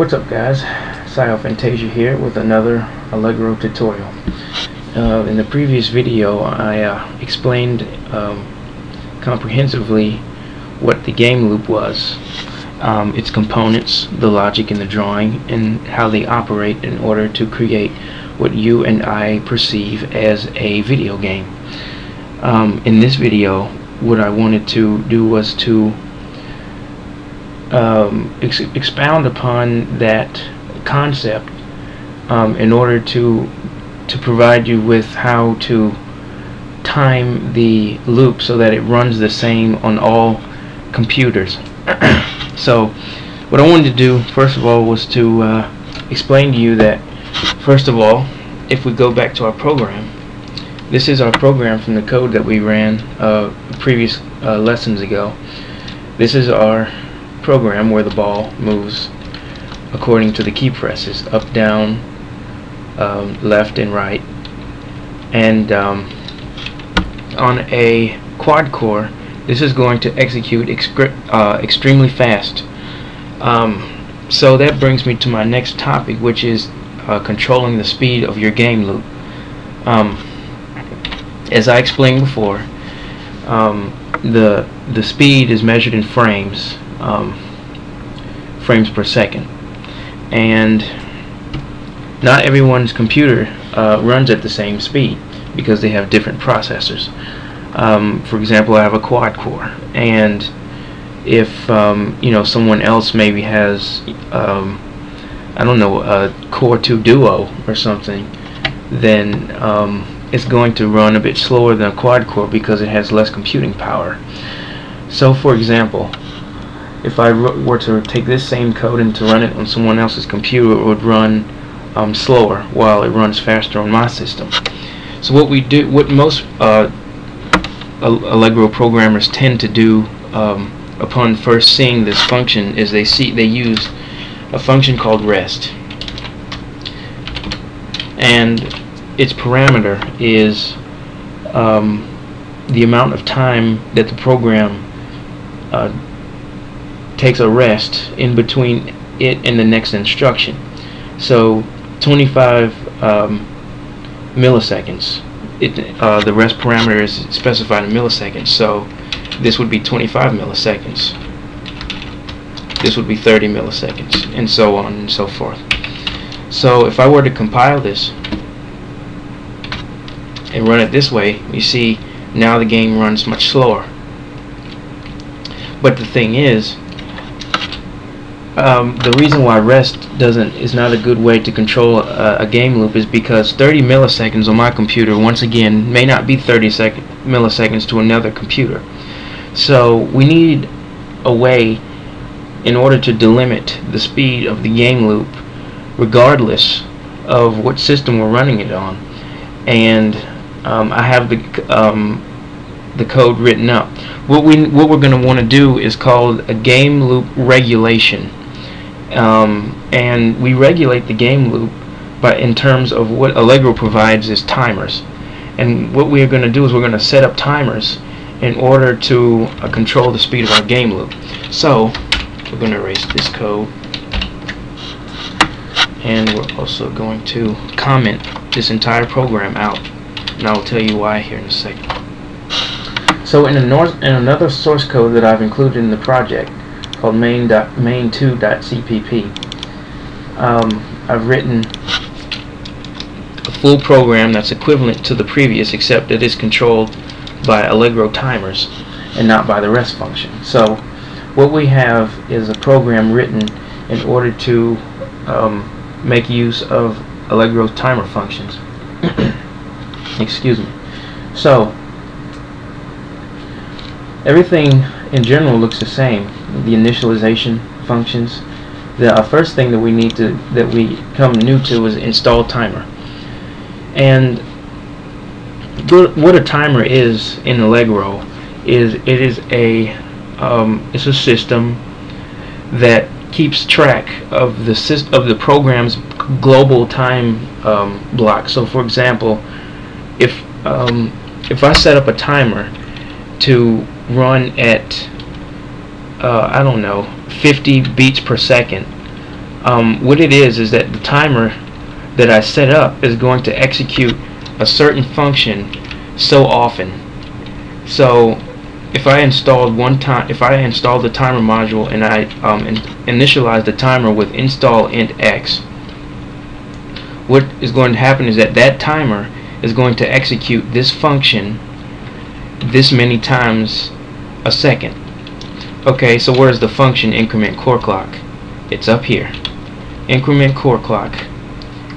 What's up guys? Scio Fantasia here with another Allegro tutorial. Uh, in the previous video I uh, explained um, comprehensively what the game loop was, um, its components, the logic in the drawing, and how they operate in order to create what you and I perceive as a video game. Um, in this video what I wanted to do was to um, ex expound upon that concept um, in order to to provide you with how to time the loop so that it runs the same on all computers. So what I wanted to do first of all was to uh, explain to you that first of all if we go back to our program this is our program from the code that we ran uh, previous uh, lessons ago. This is our program where the ball moves according to the key presses up down um, left and right. And um, on a quad core this is going to execute uh, extremely fast. Um, so that brings me to my next topic which is uh, controlling the speed of your game loop. Um, as I explained before um, the the speed is measured in frames um, frames per second. And not everyone's computer uh, runs at the same speed because they have different processors. Um, for example I have a quad core. And if um, you know someone else maybe has um, I don't know a core 2 duo or something then um, it's going to run a bit slower than a quad core because it has less computing power. So for example if I were to take this same code and to run it on someone else's computer it would run um, slower while it runs faster on my system. So what we do what most uh, Allegro programmers tend to do um, upon first seeing this function is they see they use a function called rest. And its parameter is um, the amount of time that the program uh, takes a rest in between it and the next instruction. So 25 um, milliseconds. It, uh, the rest parameter is specified in milliseconds. So this would be 25 milliseconds. This would be 30 milliseconds, and so on and so forth. So if I were to compile this and run it this way, you see now the game runs much slower. But the thing is, um, the reason why rest doesn't is not a good way to control a, a, game loop is because 30 milliseconds on my computer once again may not be 30 second milliseconds to another computer. So we need a way in order to delimit the speed of the game loop regardless of what system we're running it on. And um, I have the um, the code written up. What we what we're going to want to do is called a game loop regulation um, and we regulate the game loop but in terms of what Allegro provides is timers. And what we are going to do is we're going to set up timers in order to uh, control the speed of our game loop. So we're going to erase this code. And we're also going to comment this entire program out and I'll tell you why here in a second. So in, in another source code that I've included in the project called main.main2.cpp. Um, I've written a full program that's equivalent to the previous except that it's controlled by Allegro timers and not by the rest function. So what we have is a program written in order to um, make use of Allegro timer functions. Excuse me. So everything in general looks the same. The initialization functions. The uh, first thing that we need to that we come new to is install timer. And what a timer is in Allegro is it is a um, it's a system that keeps track of the of the program's global time um, block. So for example if um, if I set up a timer to run at uh, I don't know 50 beats per second um, what it is is that the timer that I set up is going to execute a certain function so often. So if I installed one time, if I installed the timer module and I um, in initialize the timer with install int x, what is going to happen is that that timer is going to execute this function this many times a second. Okay, so where's the function increment core clock? It's up here. Increment core clock.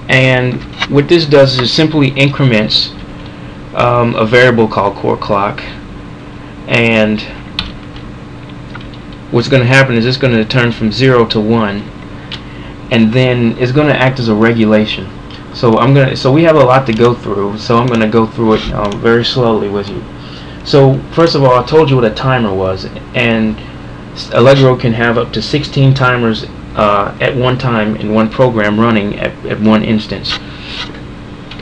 And what this does is simply increments um, a variable called core clock and what's going to happen is it's going to turn from 0 to 1 and then it's going to act as a regulation so I'm gonna so we have a lot to go through so I'm gonna go through it um, very slowly with you so first of all I told you what a timer was and Allegro can have up to 16 timers uh, at one time in one program running at, at one instance.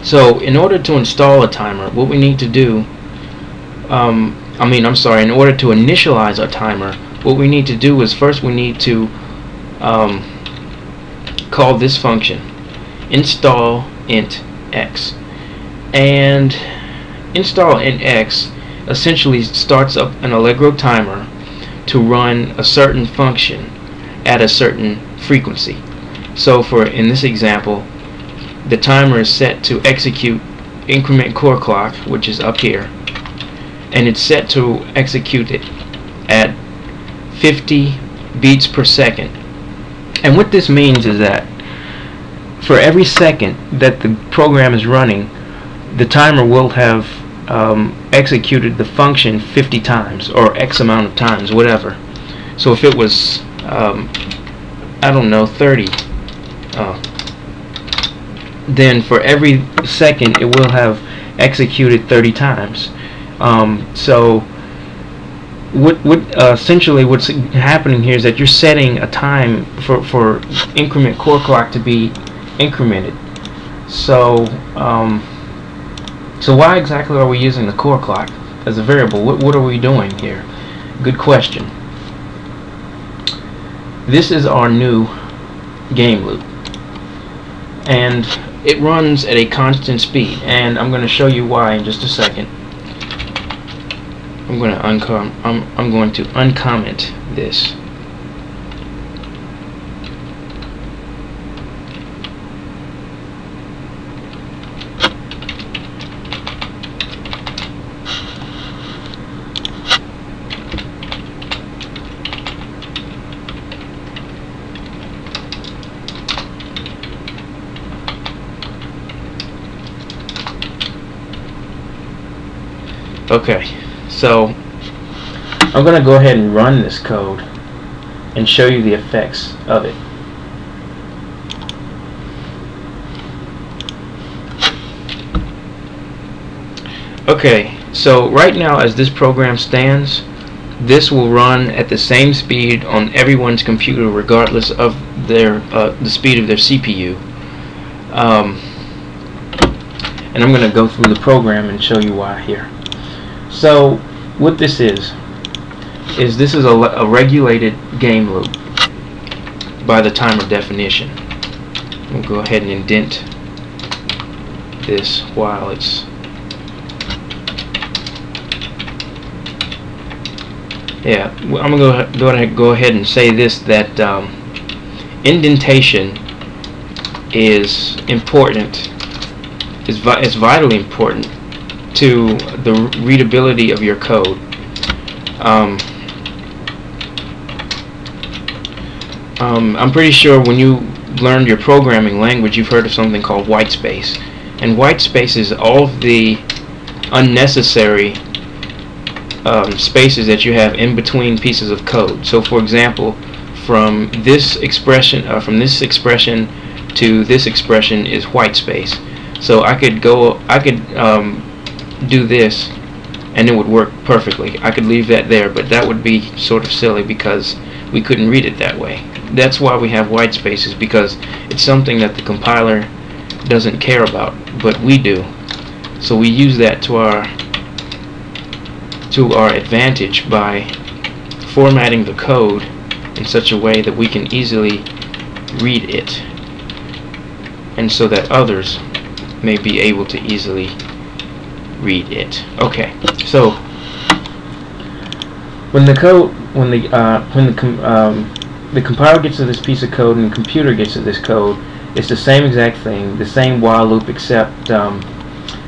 So in order to install a timer what we need to do um, I mean I'm sorry in order to initialize a timer what we need to do is first we need to um, call this function install int x. And install int x essentially starts up an Allegro timer to run a certain function at a certain frequency. So for in this example the timer is set to execute increment core clock which is up here and it's set to execute it at 50 beats per second. And what this means is that for every second that the program is running the timer will have um, executed the function 50 times or X amount of times whatever. So if it was um, I don't know 30 uh, then for every second it will have executed 30 times. Um, so what what uh, essentially what's happening here is that you're setting a time for for increment core clock to be incremented. So um, so why exactly are we using the core clock as a variable? What, what are we doing here? Good question. This is our new game loop. And it runs at a constant speed. And I'm going to show you why in just a second. I'm going to uncom I'm, I'm going to uncomment this Okay, so I'm going to go ahead and run this code and show you the effects of it. Okay, so right now as this program stands, this will run at the same speed on everyone's computer regardless of their uh, the speed of their CPU. Um, and I'm going to go through the program and show you why here. So what this is is this is a, a regulated game loop by the time of definition. We'll go ahead and indent this while it's yeah I'm gonna go, ahead, go ahead and say this that um, indentation is important is, vi is vitally important to the readability of your code. Um, um, I'm pretty sure when you learned your programming language you've heard of something called white space. And white space is all of the unnecessary um, spaces that you have in between pieces of code. So for example from this expression uh, from this expression to this expression is white space. So I could go I could um, do this and it would work perfectly. I could leave that there, but that would be sort of silly because we couldn't read it that way. That's why we have white spaces because it's something that the compiler doesn't care about, but we do. So we use that to our to our advantage by formatting the code in such a way that we can easily read it and so that others may be able to easily read it. Okay so when the code when the uh, when the com um, the compiler gets to this piece of code and the computer gets to this code it's the same exact thing the same while loop except um,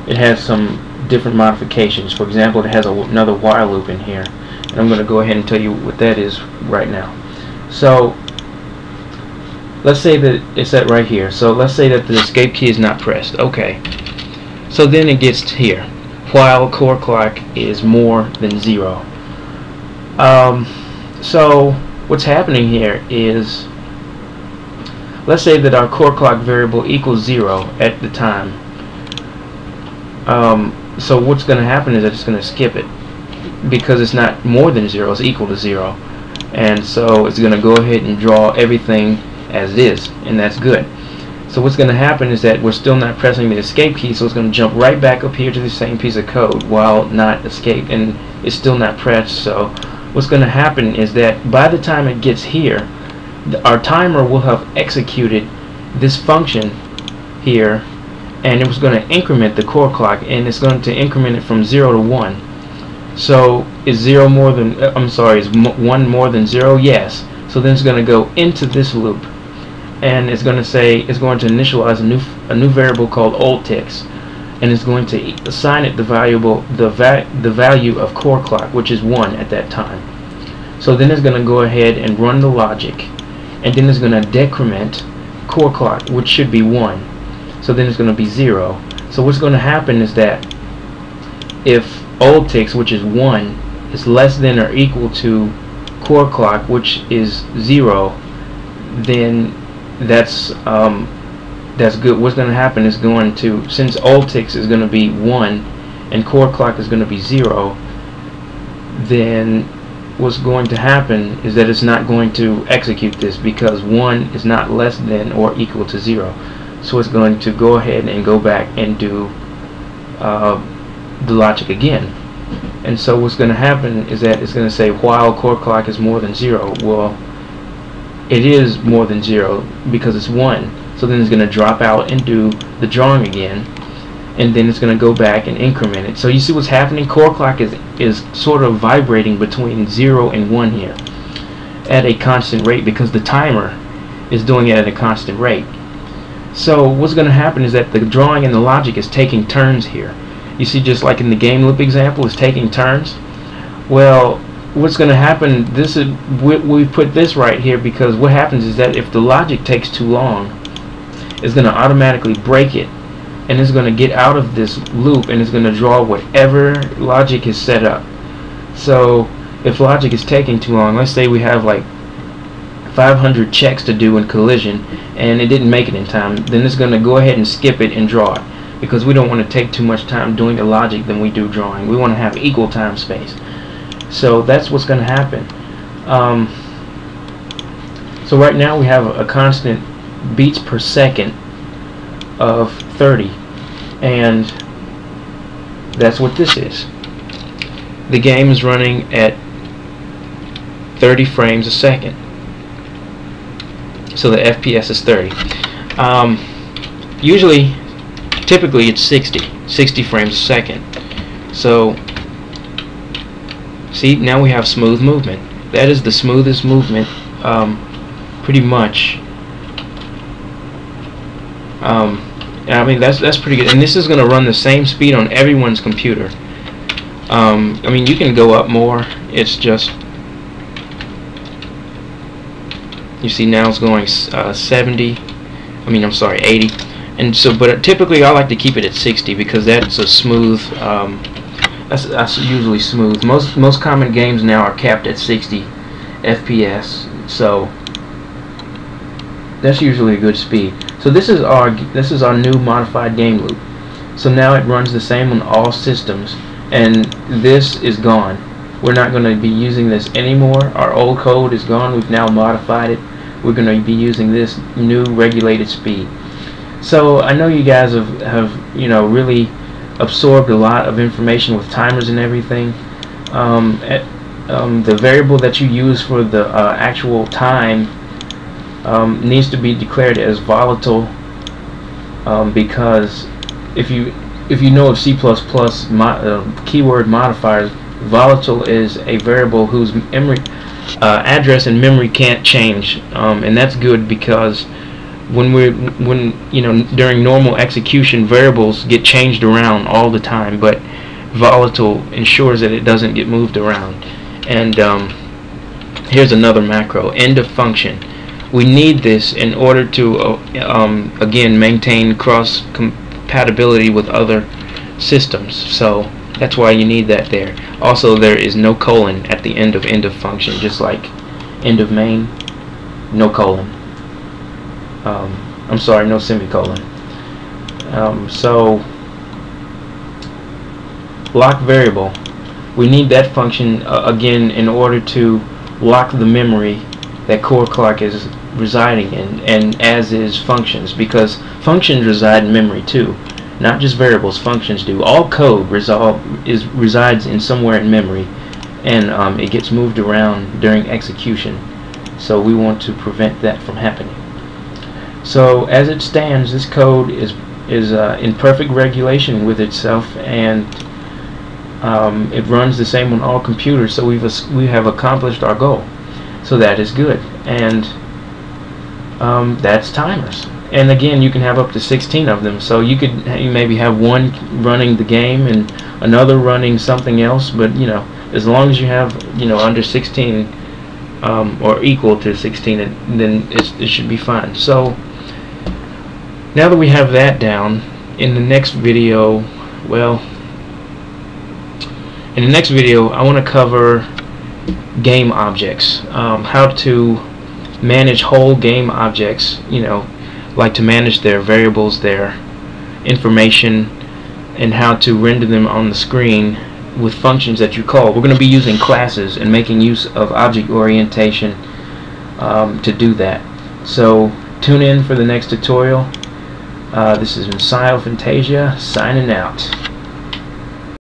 it has some different modifications. For example it has another while loop in here and I'm going to go ahead and tell you what that is right now. So let's say that it's that right here. So let's say that the escape key is not pressed. Okay. So then it gets here while core clock is more than zero. Um, so what's happening here is let's say that our core clock variable equals zero at the time. Um, so what's going to happen is it's going to skip it because it's not more than zero it's equal to zero. And so it's going to go ahead and draw everything as it is and that's good so what's going to happen is that we're still not pressing the escape key so it's going to jump right back up here to the same piece of code while not escape and it's still not pressed. So what's going to happen is that by the time it gets here our timer will have executed this function here and it was going to increment the core clock and it's going to increment it from 0 to 1 so is 0 more than uh, I'm sorry is 1 more than 0 yes. So then it's going to go into this loop and it's going to say it's going to initialize a new a new variable called old ticks and it's going to assign it the valuable the va the value of core clock which is 1 at that time. So then it's going to go ahead and run the logic and then it's going to decrement core clock which should be 1 so then it's going to be 0 so what's going to happen is that if old ticks which is 1 is less than or equal to core clock which is 0 then that's um, that's good. What's going to happen is going to, since ticks is going to be 1 and core clock is going to be 0, then what's going to happen is that it's not going to execute this because 1 is not less than or equal to 0. So it's going to go ahead and go back and do uh, the logic again. And so what's going to happen is that it's going to say while core clock is more than 0. Well, it is more than 0 because it's 1 so then it's going to drop out and do the drawing again and then it's going to go back and increment it. So you see what's happening? Core clock is is sort of vibrating between 0 and 1 here at a constant rate because the timer is doing it at a constant rate. So what's going to happen is that the drawing and the logic is taking turns here. You see just like in the game loop example is taking turns? Well what's going to happen this is we, we put this right here because what happens is that if the logic takes too long it's going to automatically break it. And it's going to get out of this loop and it's going to draw whatever logic is set up. So if logic is taking too long let's say we have like 500 checks to do in collision and it didn't make it in time then it's going to go ahead and skip it and draw it. Because we don't want to take too much time doing the logic than we do drawing. We want to have equal time space so that's what's going to happen. Um, so right now we have a, constant beats per second of 30 and that's what this is. The game is running at 30 frames a second. So the FPS is 30. Um, usually, typically it's 60, 60 frames a second. So See, now we have smooth movement. That is the smoothest movement, um, pretty much. Um, I mean, that's that's pretty good. And this is going to run the same speed on everyone's computer. Um, I mean, you can go up more. It's just you see now it's going uh, 70. I mean, I'm sorry, 80. And so, but typically I like to keep it at 60 because that's a smooth. Um, that's, that's usually smooth. Most most common games now are capped at 60 FPS, so that's usually a good speed. So this is our this is our new modified game loop. So now it runs the same on all systems, and this is gone. We're not going to be using this anymore. Our old code is gone. We've now modified it. We're going to be using this new regulated speed. So I know you guys have have you know really absorbed a lot of information with timers and everything. Um, at, um, the variable that you use for the uh, actual time um, needs to be declared as volatile um, because if you if you know of C++ mo uh, keyword modifiers, volatile is a variable whose memory uh, address and memory can't change, um, and that's good because when we when you know during normal execution variables get changed around all the time, but volatile ensures that it doesn't get moved around. And um, here's another macro: end of function. We need this in order to uh, um, again maintain cross compatibility with other systems. So that's why you need that there. Also, there is no colon at the end of end of function, just like end of main, no colon. Um, I'm sorry, no semicolon. Um, so, lock variable. We need that function uh, again in order to lock the memory that core clock is residing in, and as is functions, because functions reside in memory too not just variables, functions do. All code resolve is resides in somewhere in memory, and um, it gets moved around during execution. So we want to prevent that from happening. So as it stands, this code is is uh, in perfect regulation with itself, and um, it runs the same on all computers. So we've we have accomplished our goal. So that is good, and um, that's timers and again you can have up to 16 of them so you could you maybe have one running the game and another running something else but you know as long as you have you know under 16 um, or equal to 16 then it should be fine so now that we have that down in the next video well in the next video I want to cover game objects um, how to manage whole game objects you know like to manage their variables, their information, and how to render them on the screen with functions that you call. We're going to be using classes and making use of object orientation um, to do that. So tune in for the next tutorial. Uh, this is Messiah Fantasia signing out.